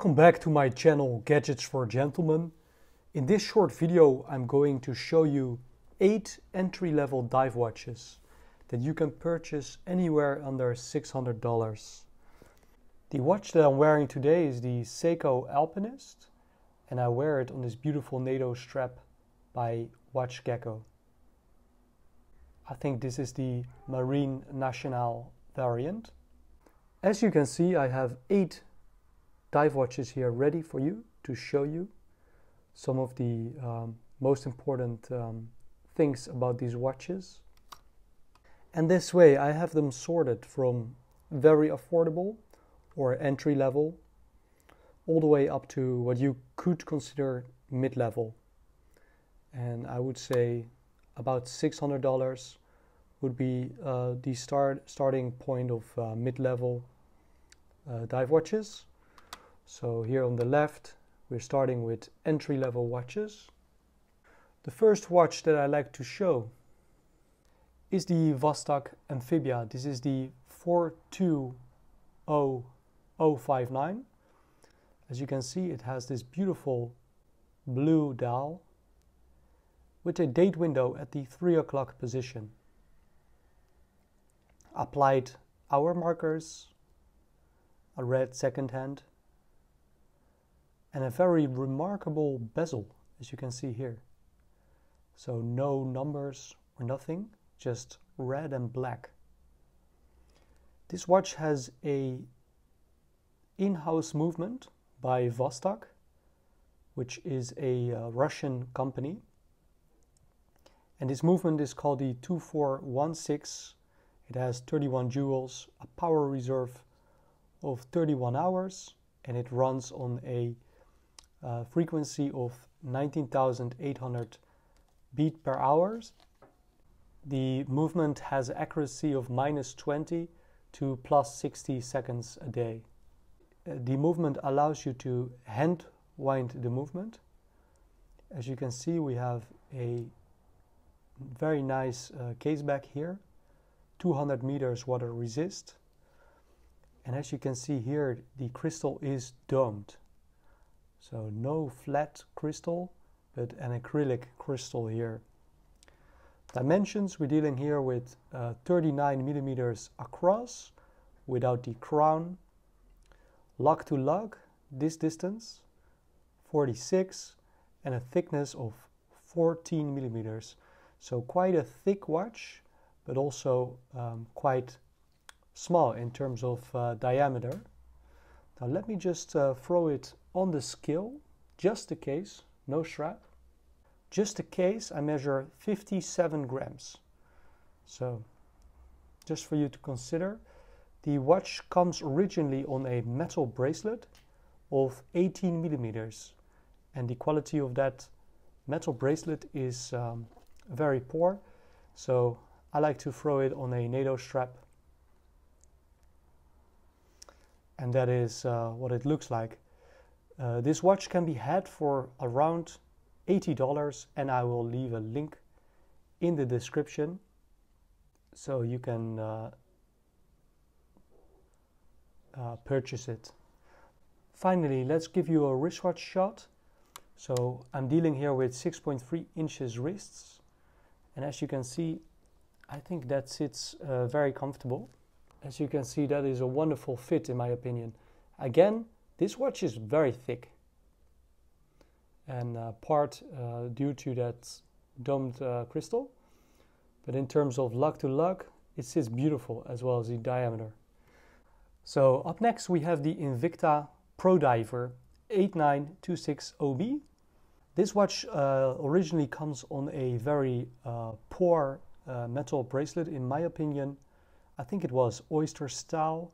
Welcome back to my channel Gadgets for Gentlemen. In this short video I'm going to show you 8 entry-level dive watches that you can purchase anywhere under $600. The watch that I'm wearing today is the Seiko Alpinist and I wear it on this beautiful NATO strap by Watch Gecko. I think this is the Marine Nationale variant. As you can see I have 8 dive watches here ready for you to show you some of the um, most important um, things about these watches. And this way I have them sorted from very affordable or entry level all the way up to what you could consider mid level. And I would say about $600 would be uh, the start starting point of uh, mid level uh, dive watches. So here on the left, we're starting with entry-level watches. The first watch that I like to show is the Vostok Amphibia. This is the 420059. As you can see, it has this beautiful blue dial with a date window at the 3 o'clock position. Applied hour markers, a red second hand, and a very remarkable bezel as you can see here. So no numbers or nothing, just red and black. This watch has a in-house movement by Vostok, which is a uh, Russian company. And this movement is called the 2416. It has 31 jewels, a power reserve of 31 hours, and it runs on a uh, frequency of 19,800 beat per hour. The movement has accuracy of minus 20 to plus 60 seconds a day. Uh, the movement allows you to hand wind the movement. As you can see, we have a very nice uh, case back here, 200 meters water resist. And as you can see here, the crystal is domed. So no flat crystal, but an acrylic crystal here. Dimensions, we're dealing here with uh, 39 millimeters across without the crown. Lug to lug, this distance, 46, and a thickness of 14 millimeters. So quite a thick watch, but also um, quite small in terms of uh, diameter. Now let me just uh, throw it on the scale, just a case, no strap. Just a case, I measure 57 grams. So, just for you to consider, the watch comes originally on a metal bracelet of 18 millimeters, and the quality of that metal bracelet is um, very poor. So, I like to throw it on a NATO strap, and that is uh, what it looks like. Uh, this watch can be had for around $80 and I will leave a link in the description so you can uh, uh, purchase it. Finally, let's give you a wristwatch shot. So I'm dealing here with 6.3 inches wrists and as you can see I think that sits uh, very comfortable. As you can see that is a wonderful fit in my opinion. Again, this watch is very thick and uh, part uh, due to that domed uh, crystal. But in terms of lug to lug, it sits beautiful as well as the diameter. So up next we have the Invicta Pro Diver 8926OB. This watch uh, originally comes on a very uh, poor uh, metal bracelet in my opinion. I think it was oyster style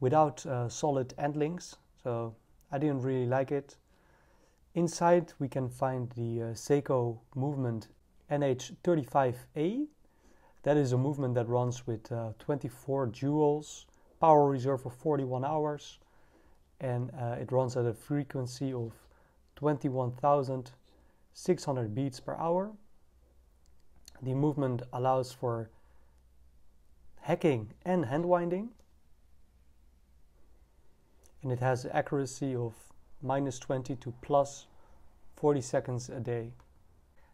without solid end links so I didn't really like it. Inside we can find the uh, Seiko movement NH35A. That is a movement that runs with uh, 24 jewels, power reserve of 41 hours, and uh, it runs at a frequency of 21,600 beats per hour. The movement allows for hacking and hand winding and it has accuracy of minus 20 to plus 40 seconds a day.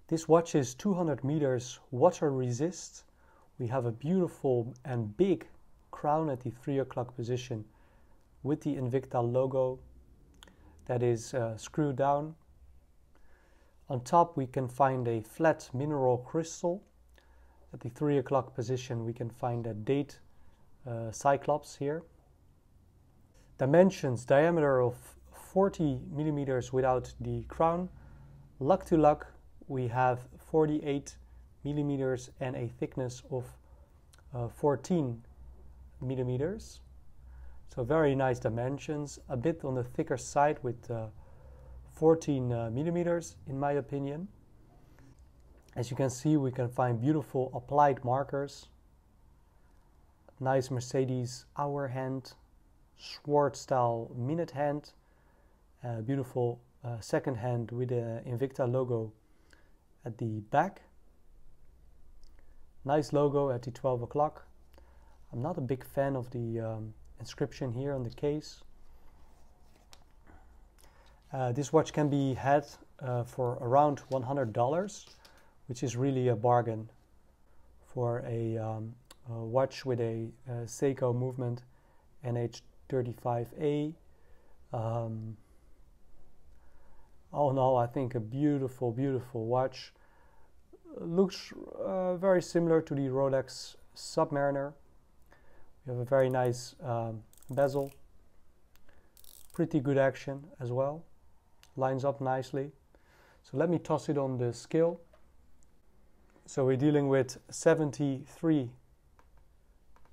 This watch is 200 meters water resist. We have a beautiful and big crown at the 3 o'clock position with the Invicta logo that is uh, screwed down. On top we can find a flat mineral crystal. At the 3 o'clock position we can find a date uh, cyclops here. Dimensions, diameter of 40 millimeters without the crown. Luck to luck we have 48 millimeters and a thickness of uh, 14 millimeters. So very nice dimensions, a bit on the thicker side with uh, 14 uh, millimeters in my opinion. As you can see we can find beautiful applied markers, nice Mercedes hour hand, Schwartz style minute hand, uh, beautiful uh, second hand with the Invicta logo at the back. Nice logo at the 12 o'clock. I'm not a big fan of the um, inscription here on the case. Uh, this watch can be had uh, for around $100, which is really a bargain for a, um, a watch with a, a, Seiko movement NH35A. Um, all in all, I think a beautiful, beautiful watch. Looks uh, very similar to the Rolex Submariner. We have a very nice um, bezel, pretty good action as well, lines up nicely. So let me toss it on the scale. So we're dealing with 73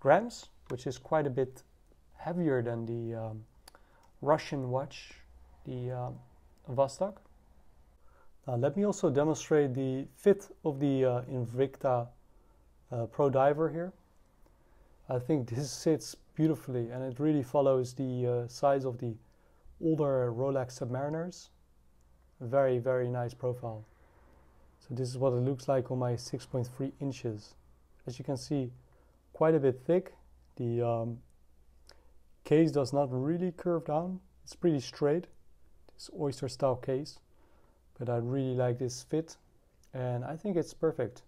grams, which is quite a bit heavier than the um, Russian watch, the um, Vostok. Now let me also demonstrate the fit of the uh, Invicta uh, Pro Diver here. I think this sits beautifully and it really follows the uh, size of the older Rolex Submariners. Very, very nice profile. So this is what it looks like on my 6.3 inches. As you can see, quite a bit thick. The um, case does not really curve down. It's pretty straight, this oyster style case. But I really like this fit and I think it's perfect.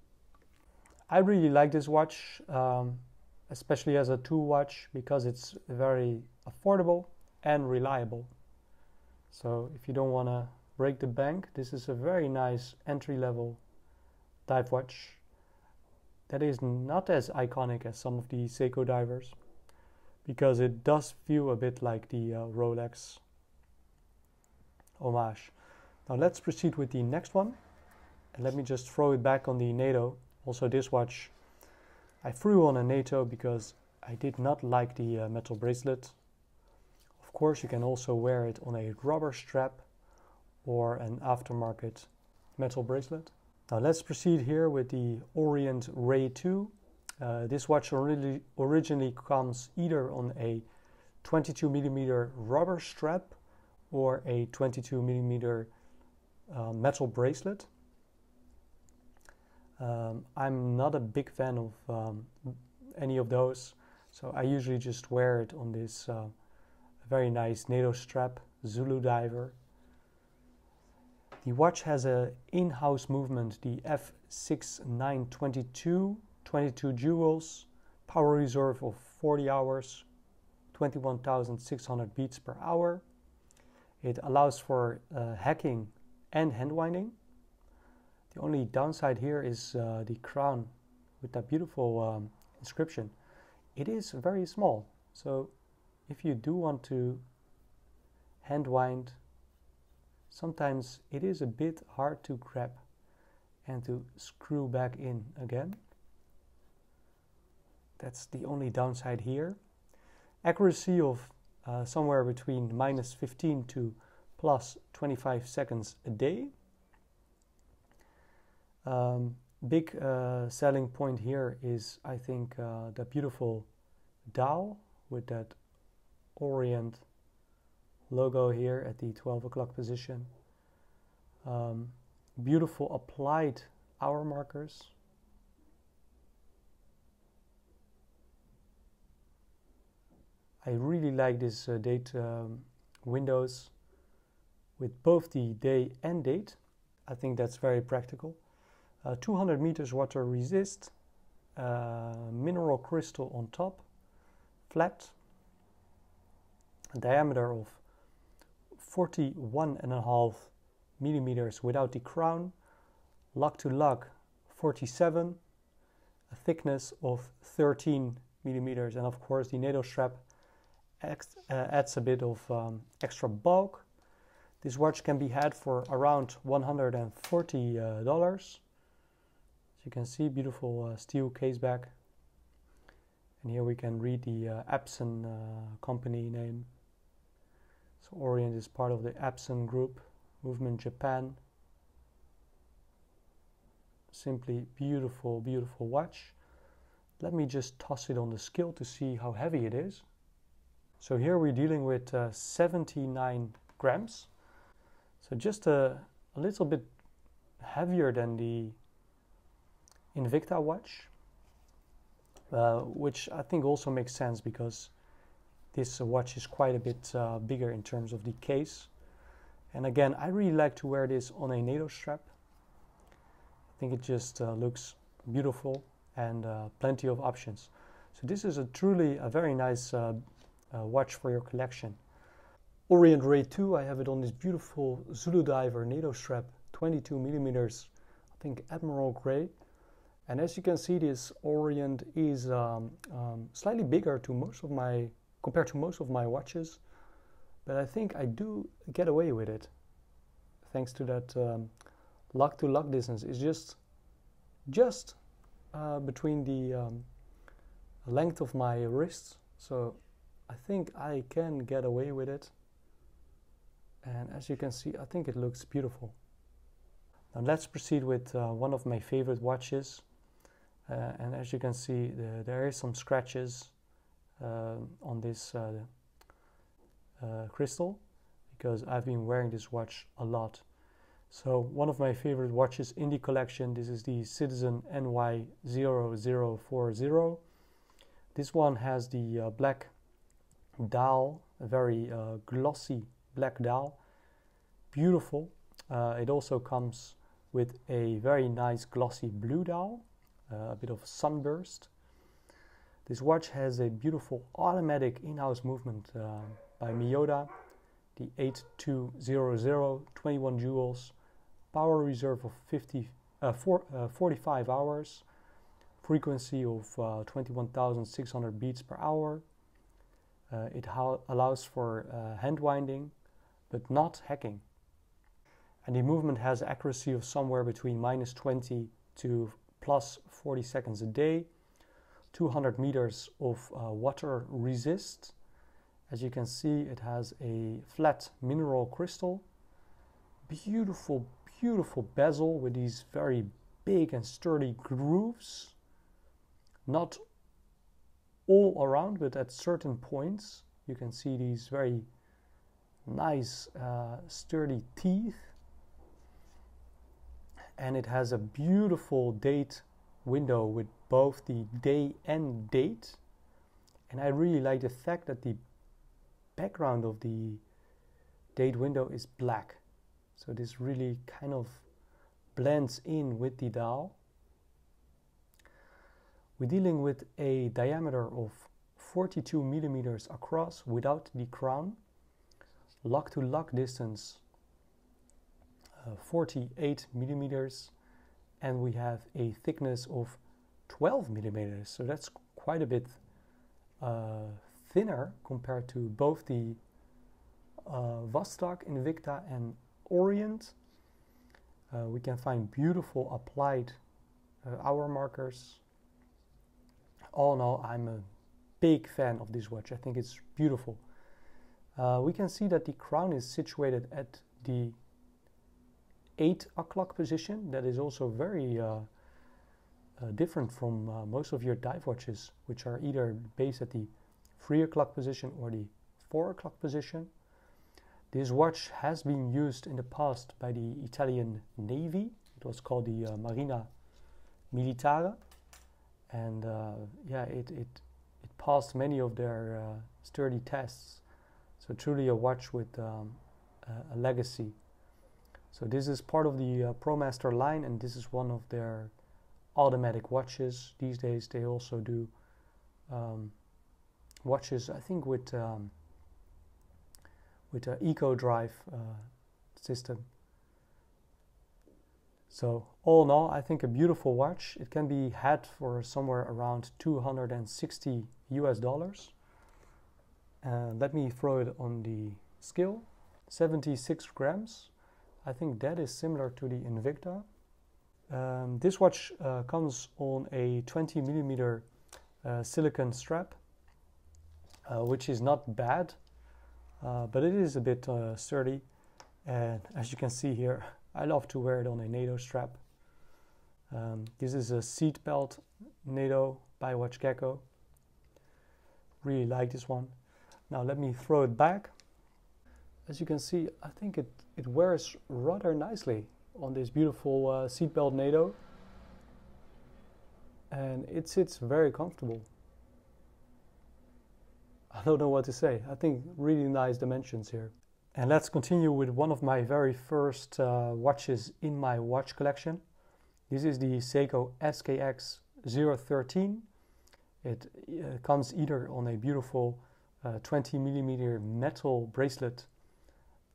I really like this watch. Um, especially as a two watch because it's very affordable and reliable. So if you don't want to break the bank, this is a very nice entry level dive watch that is not as iconic as some of the Seiko divers because it does feel a bit like the uh, Rolex homage. Now let's proceed with the next one and let me just throw it back on the NATO. Also this watch I threw on a NATO because I did not like the uh, metal bracelet. Of course, you can also wear it on a rubber strap or an aftermarket metal bracelet. Now let's proceed here with the Orient Ray 2. Uh, this watch originally, originally comes either on a 22 millimeter rubber strap or a 22 millimeter uh, metal bracelet. Um, I'm not a big fan of um, any of those, so I usually just wear it on this uh, very nice NATO strap Zulu diver. The watch has a in-house movement, the F6922, 22 jewels, power reserve of 40 hours, 21,600 beats per hour. It allows for uh, hacking and hand winding. The only downside here is uh, the crown with that beautiful um, inscription. It is very small, so if you do want to hand wind, sometimes it is a bit hard to grab and to screw back in again. That's the only downside here. Accuracy of uh, somewhere between minus 15 to plus 25 seconds a day. Um, big uh, selling point here is, I think, uh, the beautiful dial with that Orient logo here at the 12 o'clock position. Um, beautiful applied hour markers. I really like this uh, date um, windows with both the day and date. I think that's very practical. Uh, 200 meters water resist, uh, mineral crystal on top, flat, diameter of 41 and a half millimeters without the crown, lug to lug 47, a thickness of 13 millimeters, and of course the NATO strap uh, adds a bit of um, extra bulk. This watch can be had for around $140. Uh, As you can see, beautiful uh, steel case back. And here we can read the uh, Epson uh, company name. So Orient is part of the Epson group, Movement Japan. Simply beautiful, beautiful watch. Let me just toss it on the scale to see how heavy it is. So here we're dealing with uh, 79 grams. So just a, a little bit heavier than the Invicta watch, uh, which I think also makes sense because this watch is quite a bit uh, bigger in terms of the case. And again, I really like to wear this on a NATO strap. I think it just uh, looks beautiful and uh, plenty of options. So this is a truly a very nice watch for your collection. Orient Ray 2, I have it on this beautiful Zulu Diver NATO strap, 22 millimeters, I think Admiral Gray. And as you can see, this Orient is um, um, slightly bigger to most of my compared to most of my watches, but I think I do get away with it thanks to that um, lug to lug distance. Is just just uh, between the um, length of my wrists. So I think I can get away with it. And as you can see I think it looks beautiful. Now let's proceed with uh, one of my favorite watches. Uh, and as you can see the, there is some scratches on this uh, uh, crystal because I've been wearing this watch a lot. So one of my favorite watches in the collection, this is the Citizen NY0040. This one has the uh, black dial, a very uh, glossy black dial, beautiful. Uh, it also comes with a very nice glossy blue dial, uh, a bit of sunburst. This watch has a beautiful automatic in-house movement uh, by Miyota, the 8200, 21 jewels, power reserve of 50, uh, four, uh, 45 hours, frequency of uh, 21,600 beats per hour. Uh, it allows for uh, hand winding, but not hacking. And the movement has accuracy of somewhere between minus 20 to plus 40 seconds a day 200 meters of uh, water resist. As you can see, it has a flat mineral crystal, beautiful, beautiful bezel with these very big and sturdy grooves. Not all around, but at certain points, you can see these very nice, uh, sturdy teeth. And it has a beautiful date window with both the day and date. And I really like the fact that the background of the date window is black. So this really kind of blends in with the dial. We're dealing with a diameter of 42 millimeters across without the crown. Lock to lock distance uh, 48 millimeters and we have a thickness of 12 millimeters. So that's quite a bit uh, thinner compared to both the uh, Vostok, Invicta, and Orient. Uh, we can find beautiful applied uh, hour markers. All in all, I'm a big fan of this watch. I think it's beautiful. Uh, we can see that the crown is situated at the 8 o'clock position. That is also very uh, uh, different from uh, most of your dive watches, which are either based at the 3 o'clock position or the 4 o'clock position. This watch has been used in the past by the Italian Navy. It was called the uh, Marina Militare. And uh, yeah, it, it, it passed many of their uh, sturdy tests. So truly a watch with um, a, a legacy. So this is part of the uh, ProMaster line and this is one of their automatic watches. These days they also do um, watches, I think with um, with an Eco Drive uh, system. So all in all, I think a beautiful watch. It can be had for somewhere around 260 US dollars. Uh, let me throw it on the scale. 76 grams. I think that is similar to the Invicta. Um, this watch uh, comes on a 20 millimeter uh, silicon strap, uh, which is not bad, uh, but it is a bit uh, sturdy. And as you can see here, I love to wear it on a NATO strap. Um, this is a seat belt NATO by Watch Gecko. Really like this one. Now let me throw it back. As you can see, I think it, it wears rather nicely on this beautiful uh, seatbelt NATO. And it sits very comfortable. I don't know what to say. I think really nice dimensions here. And let's continue with one of my very first uh, watches in my watch collection. This is the Seiko SKX 013. It uh, comes either on a beautiful uh, 20 millimeter metal bracelet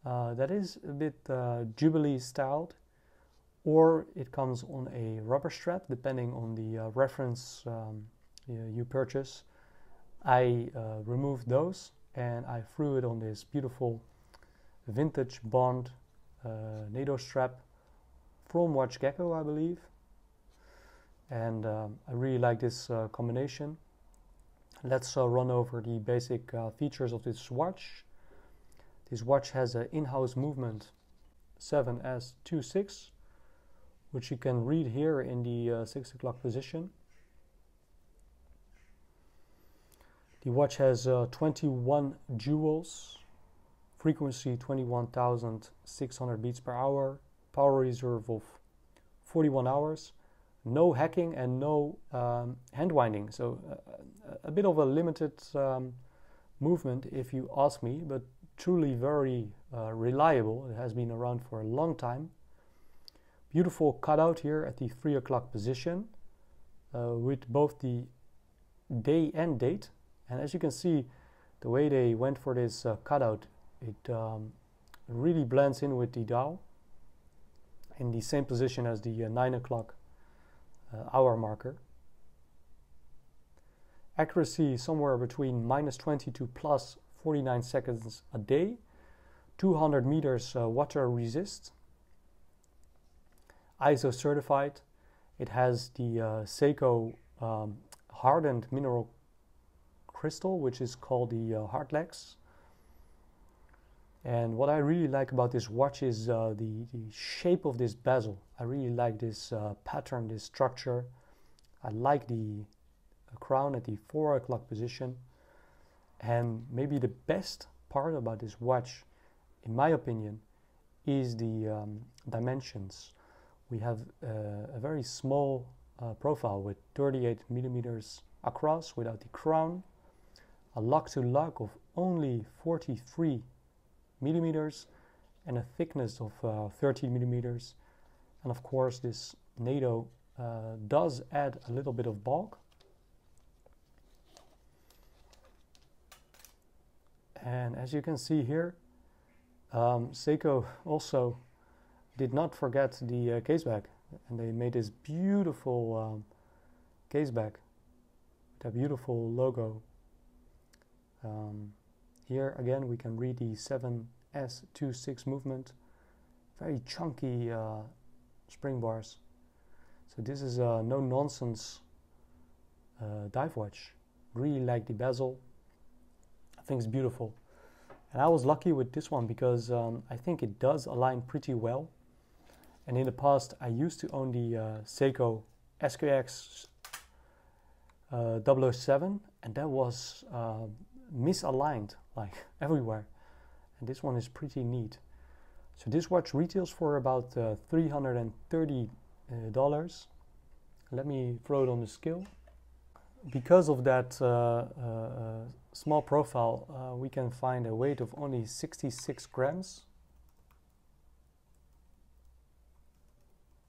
uh, that is a bit uh, Jubilee styled, or it comes on a rubber strap depending on the uh, reference um, you, purchase. I uh, removed those and I threw it on this beautiful vintage Bond NATO strap from Watch Gecko, I believe and um, I really like this uh, combination. Let's uh, run over the basic uh, features of this watch. This watch has an in-house movement 7S26 which you can read here in the uh, 6 o'clock position. The watch has uh, 21 jewels, frequency 21,600 beats per hour, power reserve of 41 hours, no hacking and no um, hand winding. So uh, a bit of a limited um, movement, if you ask me, but truly very uh, reliable. It has been around for a long time. Beautiful cutout here at the three o'clock position uh, with both the day and date. And as you can see, the way they went for this uh, cutout, it um, really blends in with the dial in the same position as the uh, nine o'clock uh, hour marker. Accuracy somewhere between minus 20 to plus 49 seconds a day. 200 meters uh, water resist. ISO certified. It has the uh, Seiko um, hardened mineral crystal, which is called the uh, Hardlex. And what I really like about this watch is uh, the, the shape of this bezel. I really like this uh, pattern, this structure. I like the uh, crown at the 4 o'clock position. And maybe the best part about this watch, in my opinion, is the um, dimensions. We have uh, a very small uh, profile with 38 millimeters across without the crown, a lock to lock of only 43 millimeters and a thickness of uh, 30 millimeters. And of course, this NATO uh, does add a little bit of bulk. And as you can see here, um, Seiko also did not forget the uh, case back, and they made this beautiful um, case back with a beautiful logo. Um, here again we can read the 7S26 movement, very chunky uh, spring bars. So this is a no nonsense uh, dive watch. Really like the bezel. I think it's beautiful. And I was lucky with this one because um, I think it does align pretty well. And in the past, I used to own the uh, Seiko SKX uh, 007, and that was uh, misaligned like everywhere. And this one is pretty neat. So this watch retails for about uh, $330. Uh, Let me throw it on the scale. Because of that uh, uh, small profile, uh, we can find a weight of only 66 grams.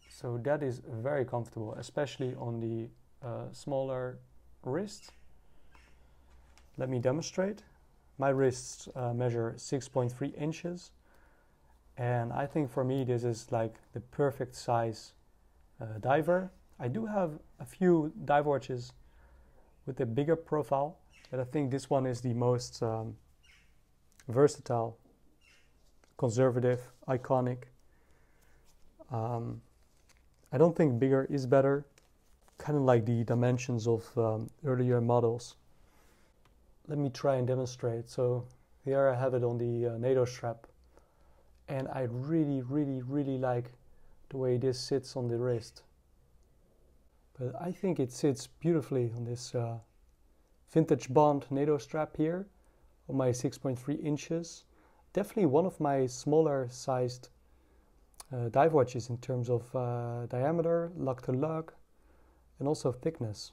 So that is very comfortable, especially on the smaller wrist. Let me demonstrate. My wrists uh, measure 6.3 inches. And I think for me, this is like the perfect size uh, diver. I do have a few dive watches with a bigger profile, but I think this one is the most um, versatile, conservative, iconic. Um, I don't think bigger is better, kind of like the dimensions of um, earlier models. Let me try and demonstrate. So here I have it on the uh, NATO strap, and I really, really, really like the way this sits on the wrist. But I think it sits beautifully on this uh, vintage Bond NATO strap here on my 6.3 inches. Definitely one of my smaller sized uh, dive watches in terms of uh, diameter, lug to lug, and also thickness.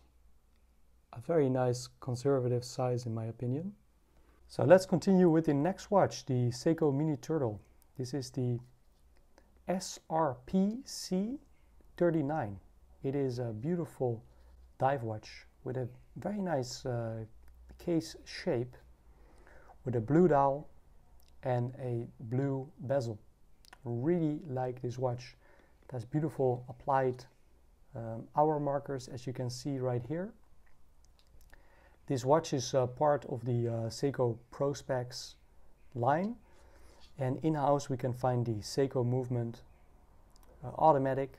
A very nice conservative size in my opinion. So let's continue with the next watch, the Seiko Mini Turtle. This is the SRP C39. It is a beautiful dive watch with a very nice uh, case shape with a blue dial and a blue bezel. Really like this watch. It has beautiful applied um, hour markers as you can see right here. This watch is uh, part of the uh, Seiko Prospex line and in-house we can find the Seiko Movement uh, automatic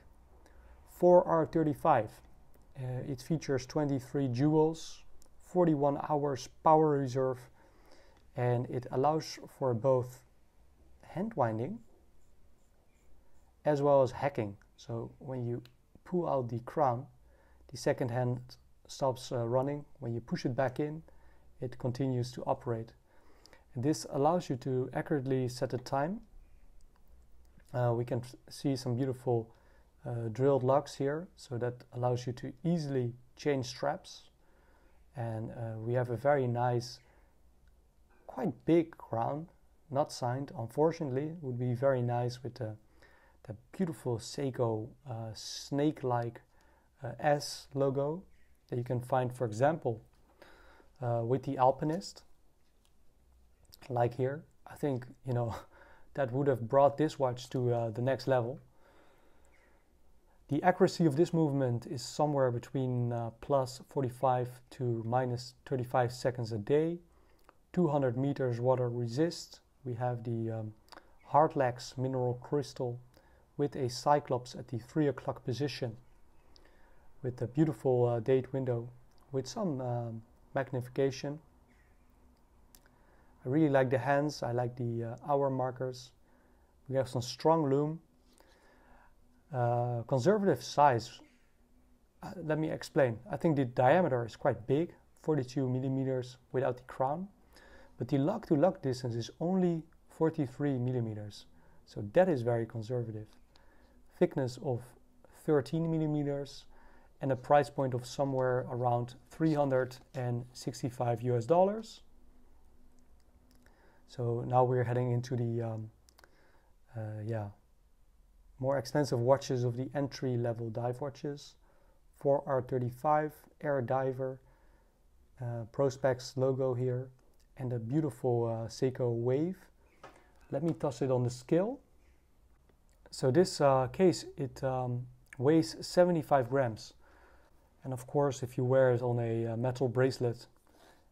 4R35. Uh, it features 23 jewels, 41 hours power reserve, and it allows for both hand winding as well as hacking. So when you pull out the crown, the second hand stops uh, running. When you push it back in, it continues to operate. And this allows you to accurately set a time. Uh, we can see some beautiful uh, drilled lugs here so that allows you to easily change straps. And uh, we have a very nice quite big crown not signed. Unfortunately would be very nice with the, the beautiful Seiko uh, snake-like uh, S logo that you can find for example uh, with the Alpinist like here. I think you know that would have brought this watch to uh, the next level the accuracy of this movement is somewhere between uh, plus 45 to minus 35 seconds a day. 200 meters water resist. We have the um, Hardlex mineral crystal with a Cyclops at the 3 o'clock position with a beautiful uh, date window with some um, magnification. I really like the hands, I like the uh, hour markers. We have some strong lume uh, conservative size, uh, let me explain. I think the diameter is quite big, 42 millimeters without the crown, but the lug to lug distance is only 43 millimeters. So that is very conservative. Thickness of 13 millimeters and a price point of somewhere around 365 US dollars. So now we're heading into the um, uh, yeah more expensive watches of the entry level dive watches 4R35 Air Diver uh, Prospex logo here and a beautiful uh, Seiko Wave. Let me toss it on the scale. So this uh, case it um, weighs 75 grams. And of course if you wear it on a uh, metal bracelet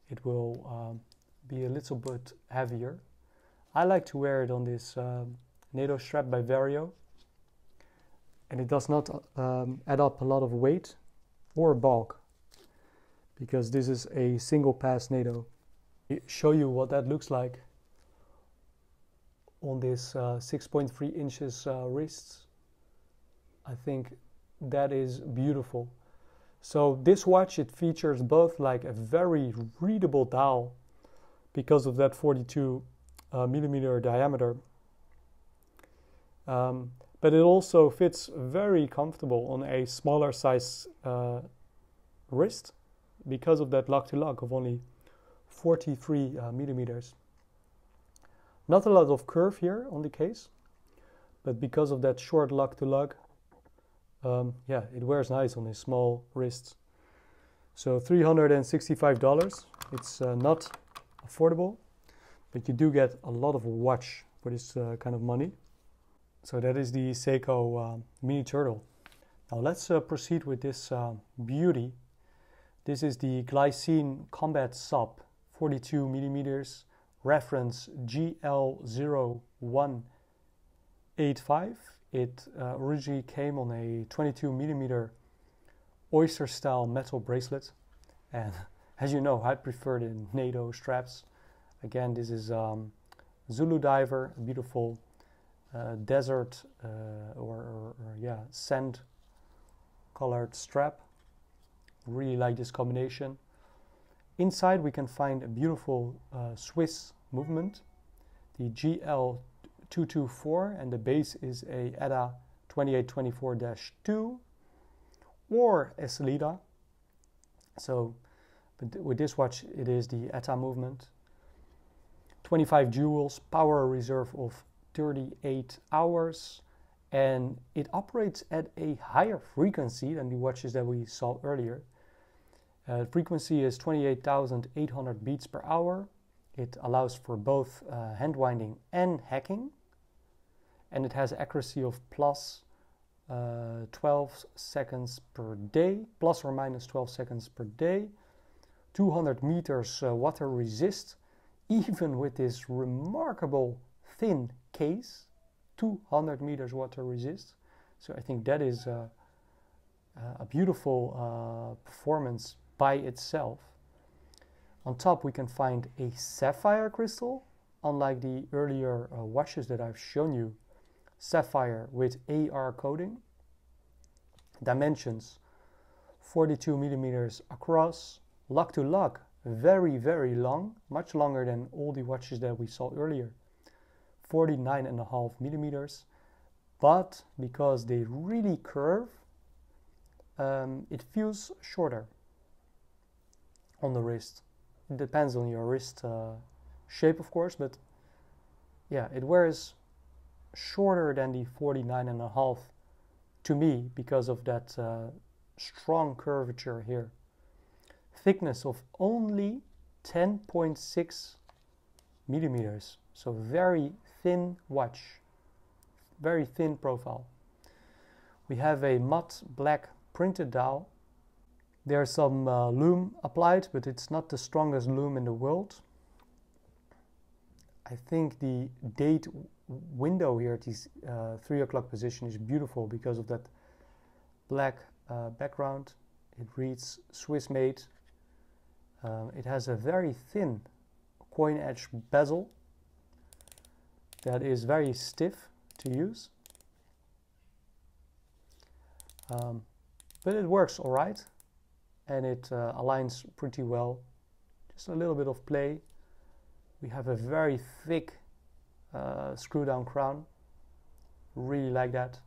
it will um, be a little bit heavier. I like to wear it on this um, NATO strap by Vario and it does not um, add up a lot of weight or bulk because this is a single pass NATO. show you what that looks like on this uh, 6.3 inches uh, wrists. I think that is beautiful. So this watch, it features both like a very readable dial because of that 42 uh, millimeter diameter. Um, but it also fits very comfortable on a smaller size uh, wrist because of that lug-to-lug of only 43 uh, millimeters. Not a lot of curve here on the case, but because of that short lug-to-lug, um, yeah, it wears nice on his small wrists. So $365, it's uh, not affordable, but you do get a lot of watch for this uh, kind of money. So that is the Seiko uh, Mini Turtle. Now let's uh, proceed with this uh, beauty. This is the Glycine Combat Sub 42 millimeters reference GL0185. It uh, originally came on a 22 millimeter oyster style metal bracelet and as you know I prefer the NATO straps. Again this is um, Zulu Diver, beautiful uh, desert uh, or, or, or, yeah sand colored strap. Really like this combination. Inside we can find a beautiful uh, Swiss movement, the GL224 and the base is a ETA 2824-2 or a Sellita. So with this watch it is the ETA movement 25 jewels, power reserve of 38 hours, and it operates at a higher frequency than the watches that we saw earlier. Uh, frequency is 28,800 beats per hour. It allows for both uh, hand winding and hacking, and it has accuracy of plus, uh, 12 seconds per day, plus or minus 12 seconds per day, 200 meters uh, water resist, even with this remarkable thin case, 200 meters water resist. So I think that is a, a beautiful uh, performance by itself. On top we can find a sapphire crystal, unlike the earlier uh, watches that I've shown you. Sapphire with AR coating. Dimensions 42 millimeters across, lug to lug very, very long, much longer than all the watches that we saw earlier. 49 and a half millimeters, but because they really curve, um, it feels shorter on the wrist. It depends on your wrist uh, shape, of course, but yeah, it wears shorter than the 49 and a half to me because of that uh, strong curvature here thickness of only 10.6 millimeters. So very thin watch, very thin profile. We have a matte black printed dial. There's some uh, lume applied, but it's not the strongest lume in the world. I think the date window here at this uh, 3 o'clock position is beautiful because of that black uh, background. It reads Swiss made um, it has a very thin coin edge bezel that is very stiff to use. Um, but it works all right and it uh, aligns pretty well. Just a little bit of play. We have a very thick uh, screw down crown. Really like that.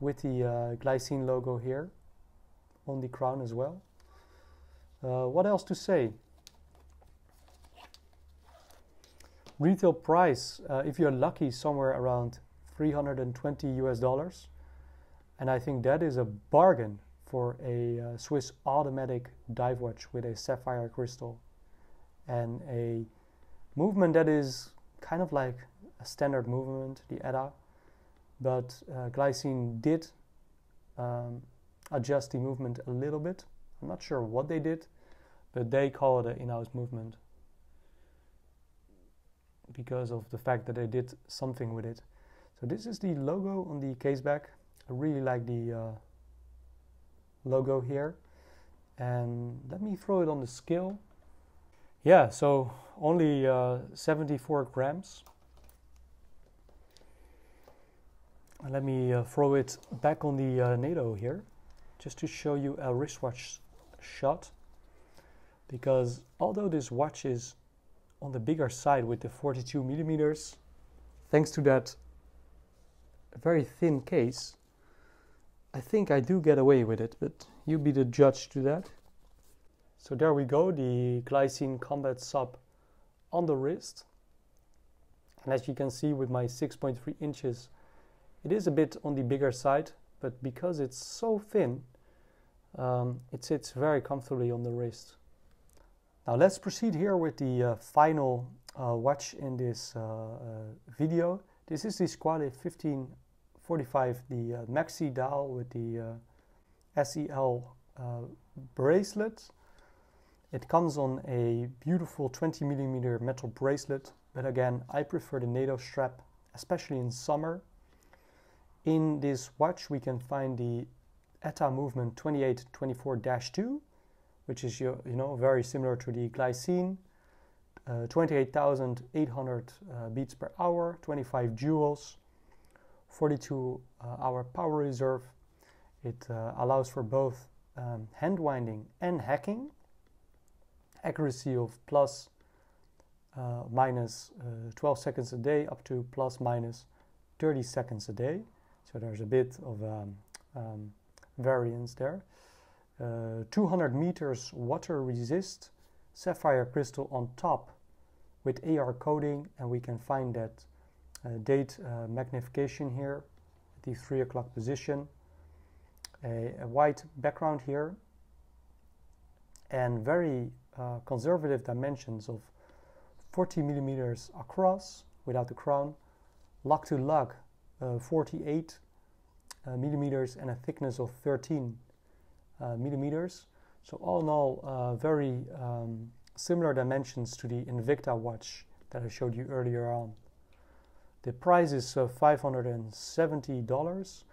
With the uh, Glycine logo here on the crown as well. Uh, what else to say? Retail price, uh, if you're lucky, somewhere around 320 US dollars. And I think that is a bargain for a uh, Swiss automatic dive watch with a sapphire crystal and a movement that is kind of like a standard movement, the ETA. But uh, Glycine did um, adjust the movement a little bit I'm not sure what they did, but they call it an in-house movement because of the fact that they did something with it. So this is the logo on the case back. I really like the uh, logo here. And let me throw it on the scale. Yeah, so only uh, 74 grams. Let me uh, throw it back on the uh, NATO here, just to show you a wristwatch shot because although this watch is on the bigger side with the 42 millimeters, thanks to that very thin case, I think I do get away with it, but you be the judge to that. So there we go, the Glycine Combat Sub on the wrist. And as you can see with my 6.3 inches, it is a bit on the bigger side, but because it's so thin, um, it sits very comfortably on the wrist. Now let's proceed here with the uh, final uh, watch in this uh, uh video. This is the Squale 1545, the uh, Maxi dial with the SEL bracelet. It comes on a beautiful 20 millimeter metal bracelet, but again, I prefer the NATO strap, especially in summer. In this watch, we can find the ETA movement 2824-2, which is you know very similar to the glycine. Uh, 28,800 uh, beats per hour, 25 jewels, 42 uh, hour power reserve. It uh, allows for both um, hand winding and hacking. Accuracy of plus, uh, minus, uh, 12 seconds a day up to plus minus 30 seconds a day. So there's a bit of um, um, variance there. Uh, 200 meters water resist, sapphire crystal on top with AR coating, and we can find that uh, date uh, magnification here at the 3 o'clock position. A, a, white background here, and very uh, conservative dimensions of 40 millimeters across without the crown, lug to lug uh, 48 uh, millimeters and a thickness of 13 uh, millimeters. So all in all, uh, very um, similar dimensions to the Invicta watch that I showed you earlier on. The price is uh, $570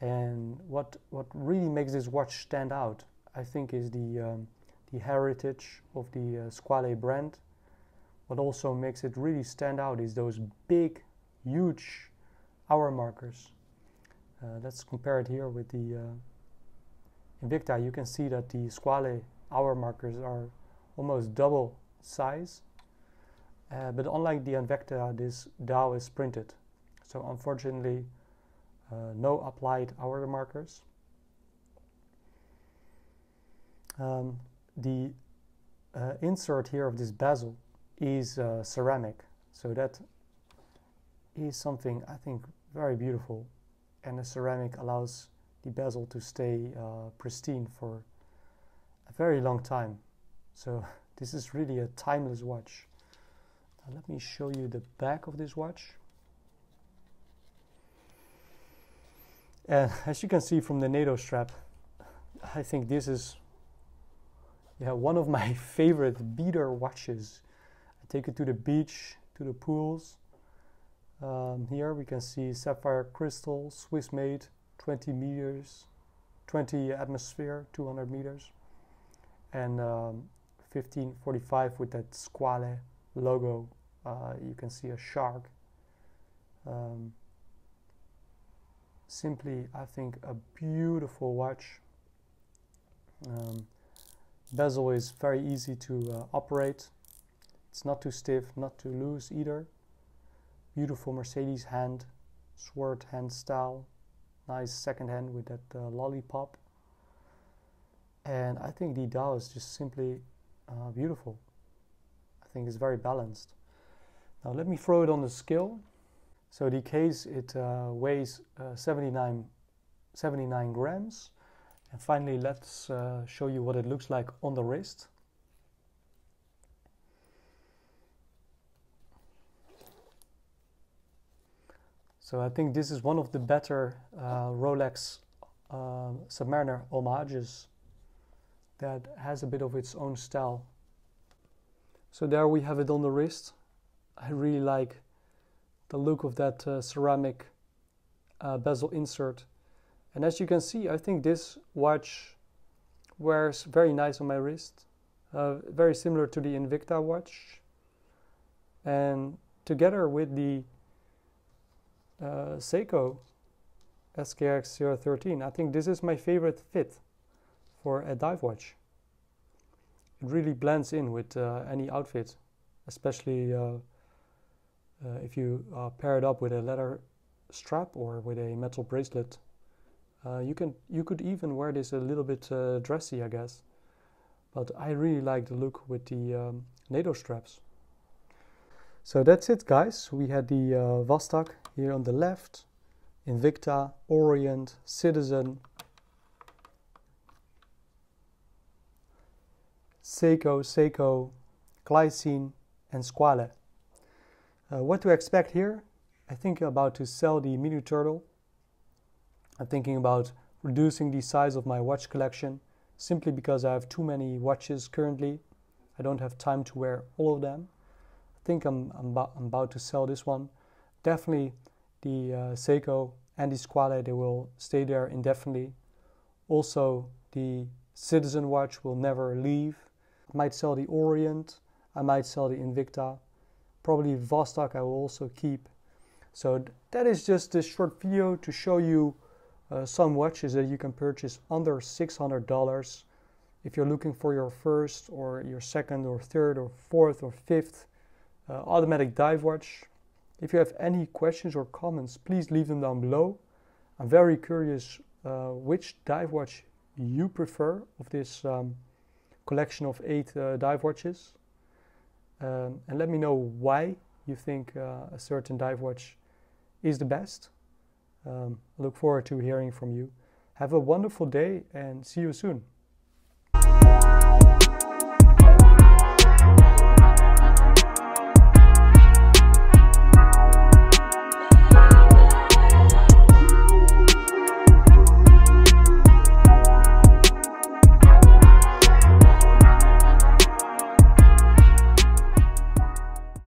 and what, what really makes this watch stand out I think is the, um, the heritage of the uh, Squale brand. What also makes it really stand out is those big, huge hour markers uh, let's compare it here with the uh, Invicta. You can see that the Squale hour markers are almost double size. Uh, but unlike the Invicta, this dial is printed. So unfortunately, uh, no applied hour markers. Um, the uh, insert here of this bezel is uh, ceramic. So that is something I think very beautiful and the ceramic allows the bezel to stay uh, pristine for a very long time. So this is really a timeless watch. Now let me show you the back of this watch. And as you can see from the NATO strap, I think this is yeah, one of my favorite beater watches. I take it to the beach, to the pools, um, here we can see sapphire crystal, Swiss made, 20 meters, 20 atmosphere, 200 meters, and um, 1545 with that Squale logo. Uh, you can see a shark. Um, simply, I think, a beautiful watch. Um, bezel is very easy to uh, operate. It's not too stiff, not too loose either beautiful Mercedes hand, sword hand style, nice second hand with that uh, lollipop. And I think the dial is just simply uh, beautiful. I think it's very balanced. Now let me throw it on the scale. So the case, it uh, weighs uh, 79, 79 grams. And finally, let's uh, show you what it looks like on the wrist. So I think this is one of the better uh, Rolex uh, Submariner homages that has a bit of its own style. So there we have it on the wrist. I really like the look of that uh, ceramic uh, bezel insert. And as you can see, I think this watch wears very nice on my wrist. Uh, very similar to the Invicta watch. And together with the uh, Seiko SKX 013. I think this is my favorite fit for a dive watch. It really blends in with uh, any outfit, especially uh, uh if you uh, pair it up with a leather strap or with a metal bracelet. Uh, you can you could even wear this a little bit dressy, I guess. but I really like the look with the um, NATO straps. So that's it guys, we had the uh, Vostok here on the left, Invicta, Orient, Citizen, Seiko, Seiko, Glycine and Squale. Uh, what to expect here? I think about to sell the Mini Turtle. I'm thinking about reducing the size of my watch collection simply because I have too many watches currently. I don't have time to wear all of them. I think I'm, I'm, I'm about to sell this one. Definitely the uh, Seiko and the Squale, they will stay there indefinitely. Also, the Citizen watch will never leave. I might sell the Orient, I might sell the Invicta. Probably Vostok I will also keep. So that is just this short video to show you uh, some watches that you can purchase under $600 if you're looking for your first or your second or third or fourth or fifth uh, automatic dive watch. If you have any questions or comments, please leave them down below. I'm very curious uh, which dive watch you prefer of this um, collection of eight uh, dive watches. Um, and let me know why you think uh, a certain dive watch is the best. Um, I look forward to hearing from you. Have a wonderful day and see you soon.